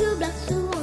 Blue Black Swan.